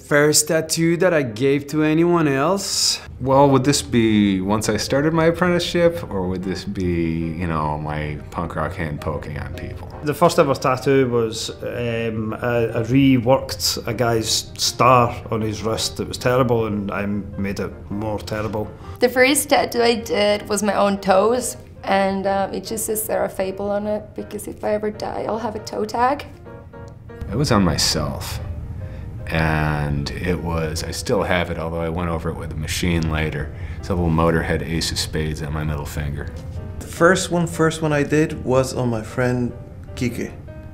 First tattoo that I gave to anyone else? Well, would this be once I started my apprenticeship, or would this be, you know, my punk rock hand poking on people? The first ever tattoo was um, I, I reworked a guy's star on his wrist. It was terrible, and I made it more terrible. The first tattoo I did was my own toes, and um, it just says Sara Fabel on it because if I ever die, I'll have a toe tag. It was on myself. And it was, I still have it, although I went over it with a machine later. It's a little Motorhead Ace of Spades on my middle finger. The first one, first one I did was on my friend Kike.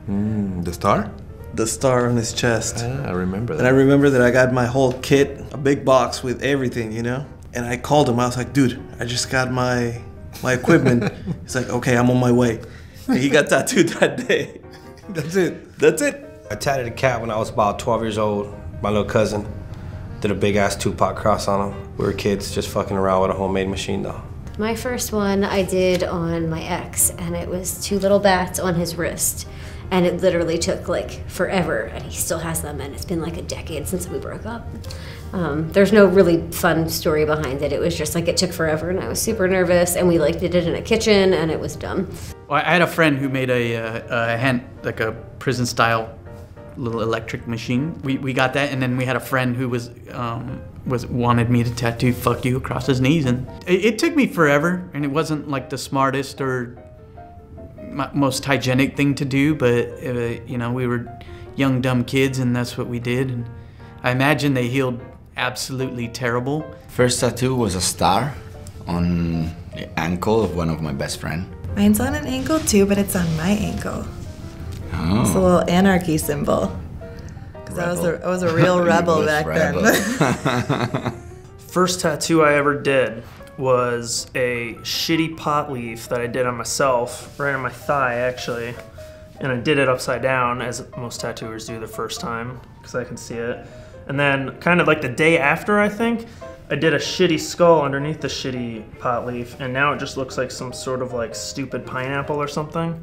Mm, the star? The star on his chest. Ah, I remember that. And I remember that I got my whole kit, a big box with everything, you know? And I called him, I was like, dude, I just got my my equipment. He's like, okay, I'm on my way. And he got tattooed that day. That's it. That's it. I tattooed a cat when I was about 12 years old. My little cousin did a big ass Tupac cross on him. We were kids just fucking around with a homemade machine though. My first one I did on my ex, and it was two little bats on his wrist. And it literally took like forever, and he still has them, and it's been like a decade since we broke up. Um, there's no really fun story behind it. It was just like it took forever, and I was super nervous, and we like did it in a kitchen, and it was dumb. Well, I had a friend who made a, uh, a hand, like a prison style little electric machine. We, we got that, and then we had a friend who was um, was wanted me to tattoo "fuck you" across his knees, and it, it took me forever, and it wasn't like the smartest or most hygienic thing to do, but uh, you know we were young dumb kids, and that's what we did. And I imagine they healed absolutely terrible. First tattoo was a star on the ankle of one of my best friend. Mine's on an ankle too, but it's on my ankle. Oh. It's a little anarchy symbol. Because I was a, I was a real rebel back rebel. then. First tattoo I ever did was a shitty pot leaf that I did on myself, right on my thigh actually. And I did it upside down, as most tattooers do the first time, because I can see it. And then, kind of like the day after, I think, I did a shitty skull underneath the shitty pot leaf, and now it just looks like some sort of like stupid pineapple or something.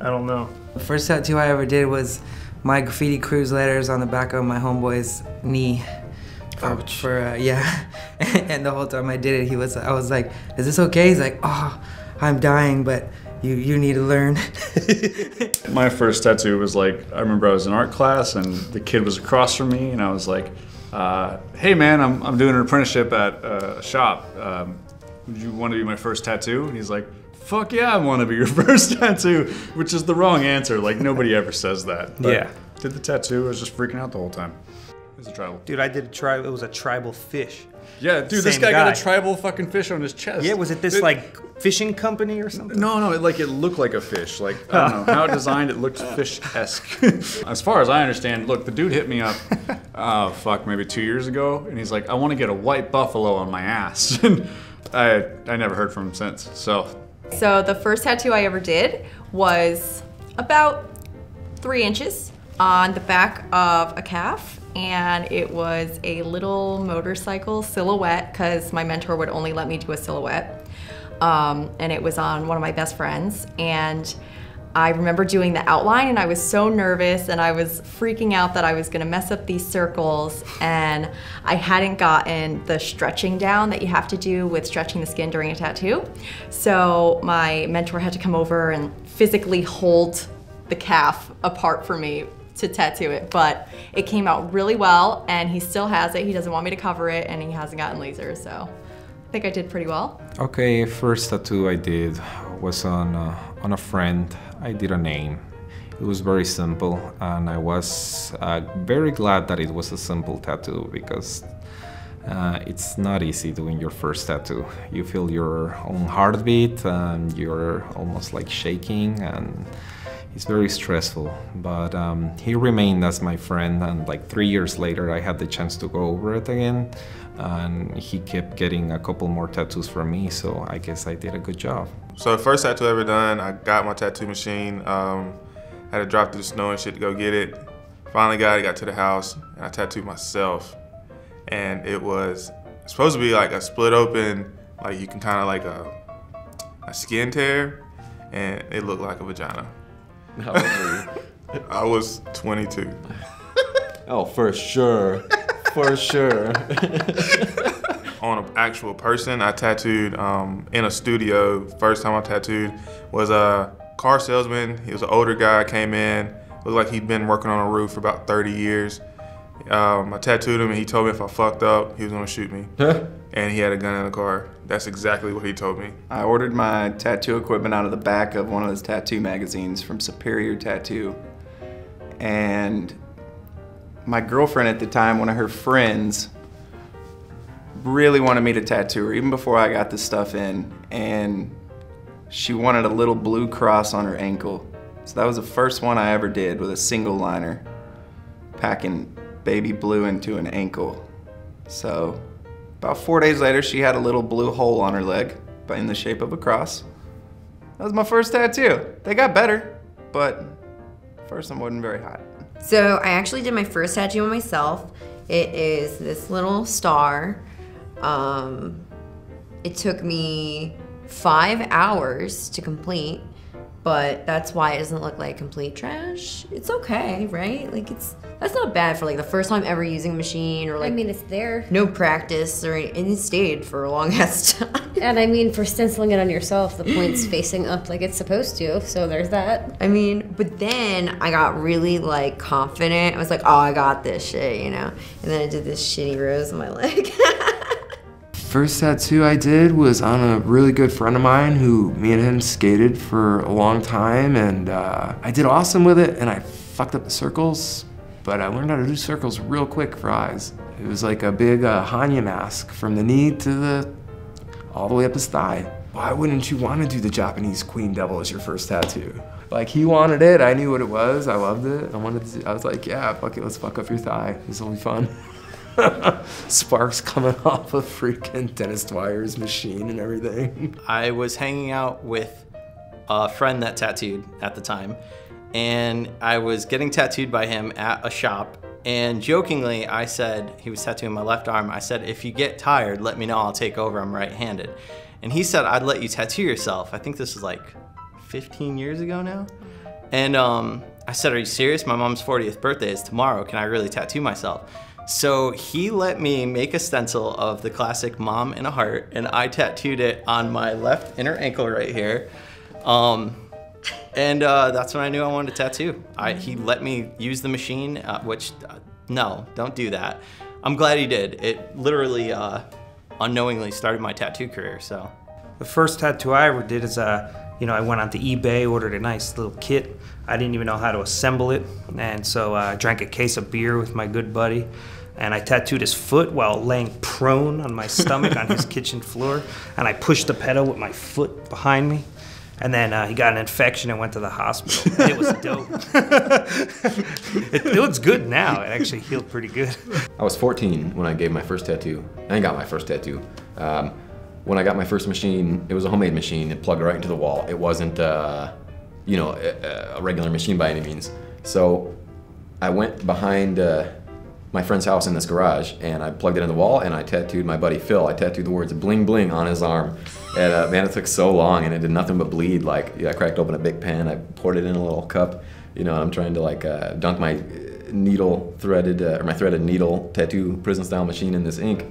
I don't know. The first tattoo I ever did was my graffiti cruise letters on the back of my homeboy's knee. For, Ouch. For uh, yeah, and the whole time I did it, he was. I was like, "Is this okay?" He's like, "Oh, I'm dying, but you you need to learn." My first tattoo was like, I remember I was in art class and the kid was across from me and I was like, uh, hey man, I'm, I'm doing an apprenticeship at uh, a shop. Um, would you want to be my first tattoo? And he's like, fuck yeah, I want to be your first tattoo, which is the wrong answer. Like nobody ever says that. But Yeah. Did the tattoo, I was just freaking out the whole time. It was a tribal. Dude, I did a tribal. It was a tribal fish. Yeah, dude, this Same guy, got a tribal fucking fish on his chest. Yeah, was it this It- like fishing company or something? No, no, it, like it looked like a fish. Like I don't know how it designed. It looked fish-esque. as far as I understand, look, the dude hit me up. Oh fuck, maybe two years ago, and he's like, I want to get a white buffalo on my ass, and I I never heard from him since. So So the first tattoo I ever did was about three inches on the back of a calf. And it was a little motorcycle silhouette because my mentor would only let me do a silhouette. Um, and it was on one of my best friends. And I remember doing the outline and I was so nervous and I was freaking out that I was gonna mess up these circles and I hadn't gotten the stretching down that you have to do with stretching the skin during a tattoo. So my mentor had to come over and physically hold the calf apart for me to tattoo it, but it came out really well and he still has it. He doesn't want me to cover it and he hasn't gotten laser, so I think I did pretty well. Okay, first tattoo I did was on uh, on a friend. I did a name. It was very simple, and I was uh, very glad that it was a simple tattoo because uh, it's not easy doing your first tattoo. You feel your own heartbeat, and you're almost like shaking, and it's very stressful. But um, he remained as my friend, and like three years later, I had the chance to go over it again, and he kept getting a couple more tattoos from me. So I guess I did a good job. So the first tattoo I ever done, I got my tattoo machine. Um, had to drive through the snow and shit to go get it. Finally got it, got to the house, and I tattooed myself. And it was supposed to be like a split open, like you can kind of like a, a skin tear, and it looked like a vagina. How old were you? I was 22. Oh, for sure. For sure. on an actual person, I tattooed um, in a studio. First time I tattooed was a car salesman. He was an older guy. Came in, looked like he'd been working on a roof for about 30 years. Um, I tattooed him, and he told me if I fucked up, he was gonna shoot me. and he had a gun in the car. That's exactly what he told me. I ordered my tattoo equipment out of the back of one of those tattoo magazines from Superior Tattoo. And my girlfriend at the time, one of her friends, really wanted me to tattoo her even before I got the stuff in. And she wanted a little blue cross on her ankle. So that was the first one I ever did with a single liner, packing baby blue into an ankle. So about four days later, she had a little blue hole on her leg, but in the shape of a cross. That was my first tattoo. They got better, but first one wasn't very hot. So I actually did my first tattoo on myself. It is this little star. Um, it took me five hours to complete, but that's why it doesn't look like complete trash. It's okay, right? Like it's that's not bad for like the first time ever using a machine or like I mean, it's there. no practice or and it stayed for a long ass time. And I mean, for stenciling it on yourself, the point's facing up like it's supposed to, so there's that. I mean, but then I got really like confident. I was like, oh, I got this shit, you know? And then I did this shitty rose on my leg. First tattoo I did was on a really good friend of mine who me and him skated for a long time and uh, I did awesome with it and I fucked up the circles, but I learned how to do circles real quick for eyes. It was like a big uh, Hannya mask from the knee to the, all the way up his thigh. Why wouldn't you want to do the Japanese Queen Devil as your first tattoo? Like he wanted it, I knew what it was, I loved it. I wanted to, I was like, yeah, fuck it, let's fuck up your thigh. This will be fun. Sparks coming off of freaking Dennis Dwyer's machine and everything. I was hanging out with a friend that tattooed at the time, and I was getting tattooed by him at a shop. And jokingly, I said, he was tattooing my left arm. I said, if you get tired, let me know, I'll take over. I'm right handed. And he said, I'd let you tattoo yourself. I think this was like 15 years ago now. And um, I said, Are you serious? My mom's 40th birthday is tomorrow. Can I really tattoo myself? So he let me make a stencil of the classic mom and a heart, and I tattooed it on my left inner ankle right here. Um, and uh, that's when I knew I wanted to tattoo. I, he let me use the machine, uh, which, uh, no, don't do that. I'm glad he did. It literally, uh, unknowingly started my tattoo career, so. The first tattoo I ever did is, uh, you know, I went onto eBay, ordered a nice little kit. I didn't even know how to assemble it, and so uh, I drank a case of beer with my good buddy, and I tattooed his foot while laying prone on my stomach on his kitchen floor, and I pushed the pedal with my foot behind me. And then uh, he got an infection and went to the hospital. It was dope. it, it looks good now. It actually healed pretty good. I was 14 when I gave my first tattoo and got my first tattoo. Um, when I got my first machine, it was a homemade machine. It plugged right into the wall. It wasn't, uh, you know, a, a, regular machine by any means. So I went behind uh, my friend's house in this garage and I plugged it in the wall and I tattooed my buddy Phil. I tattooed the words bling bling on his arm. And uh, man, it took so long and it did nothing but bleed. Like, yeah, I cracked open a big pan, I poured it in a little cup, you know, and I'm trying to like uh, dunk my needle threaded, uh, or my threaded needle tattoo prison style machine in this ink.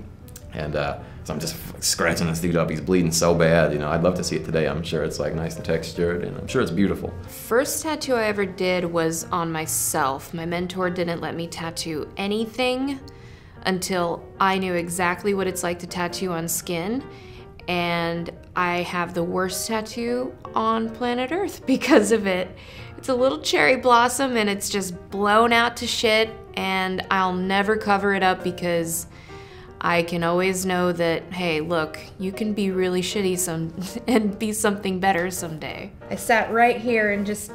And uh, so I'm just scratching this dude up. He's bleeding so bad, you know. I'd love to see it today. I'm sure it's like nice and textured, and I'm sure it's beautiful. First tattoo I ever did was on myself. My mentor didn't let me tattoo anything until I knew exactly what it's like to tattoo on skin. And I have the worst tattoo on planet Earth because of it. It's a little cherry blossom and it's just blown out to shit, and I'll never cover it up because I can always know that, hey, look, you can be really shitty some and be something better someday. I sat right here and just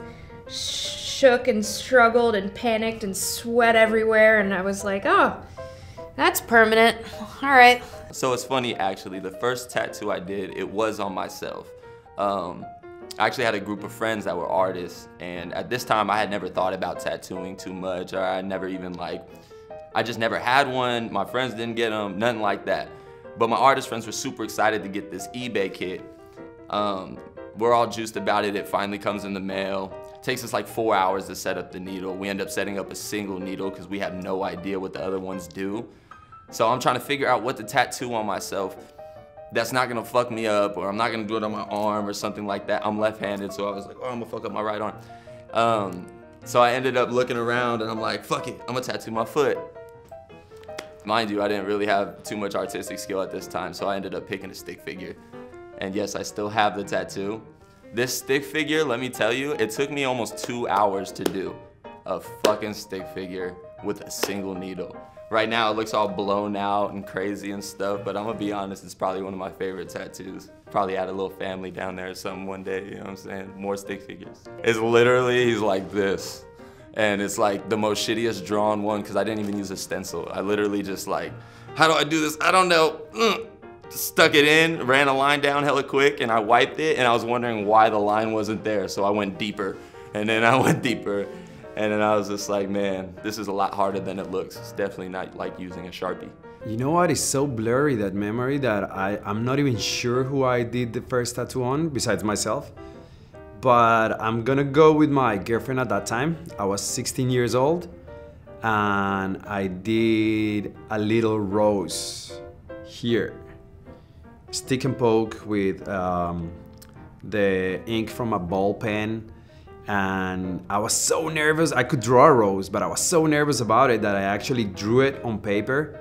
shook and struggled and panicked and sweat everywhere and I was like, oh, that's permanent. All right. So it's funny actually, the first tattoo I did, it was on myself. Um, I actually had a group of friends that were artists and at this time I had never thought about tattooing too much or I never even like I just never had one. My friends didn't get them, nothing like that. But my artist friends were super excited to get this eBay kit. Um, we're all juiced about it. It finally comes in the mail. It takes us like four hours to set up the needle. We end up setting up a single needle because we have no idea what the other ones do. So I'm trying to figure out what to tattoo on myself that's not gonna fuck me up or I'm not gonna do it on my arm or something like that. I'm left-handed, so I was like, oh, I'm gonna fuck up my right arm. Um, so I ended up looking around and I'm like, fuck it, I'm gonna tattoo my foot. Mind you, I didn't really have too much artistic skill at this time, so I ended up picking a stick figure. And yes, I still have the tattoo. This stick figure, let me tell you, it took me almost two hours to do a fucking stick figure with a single needle. Right now it looks all blown out and crazy and stuff, but I'm gonna be honest, it's probably one of my favorite tattoos. Probably add a little family down there or something one day, you know what I'm saying? More stick figures. It's literally, he's like this. And it's like the most shittiest drawn one because I didn't even use a stencil. I literally just like, how do I do this? I don't know. Mm. Stuck it in, ran a line down hella quick, and I wiped it, and I was wondering why the line wasn't there, so I went deeper. And then I went deeper, and then I was just like, man, this is a lot harder than it looks. It's definitely not like using a Sharpie. You know what? It's so blurry, that memory, that I, I'm not even sure who I did the first tattoo on, besides myself. But I'm gonna go with my girlfriend at that time. I was 16 years old, and I did a little rose here. Stick and poke with um, the ink from a ball pen and I was so nervous. I could draw a rose, but I was so nervous about it that I actually drew it on paper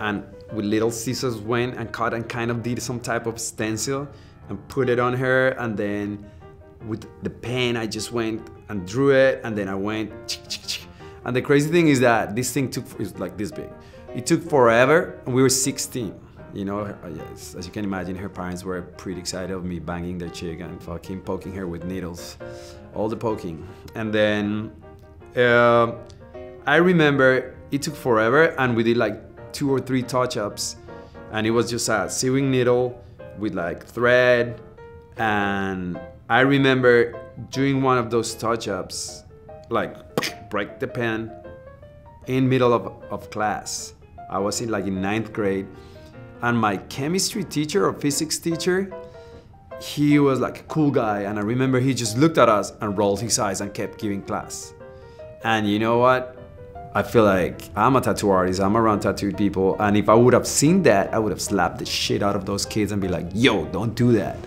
and with little scissors went and cut and kind of did some type of stencil and put it on her and then with the pen I just went and drew it and then I went and the crazy thing is that this thing took is like this big. It took forever and we were 16. You know, yes, as you can imagine, her parents were pretty excited of me banging their chick and fucking poking her with needles, all the poking. And then uh, I remember it took forever, and we did like two or three touch-ups, and it was just a sewing needle with like thread. And I remember doing one of those touch-ups, like break the pen in middle of, of class. I was in like in ninth grade, and my chemistry teacher or physics teacher, he was like a cool guy, and I remember he just looked at us and rolled his eyes and kept giving class. And you know what? I feel like I'm a tattoo artist, I'm around tattooed people, and if I would have seen that, I would have slapped the shit out of those kids and be like, yo, don't do that.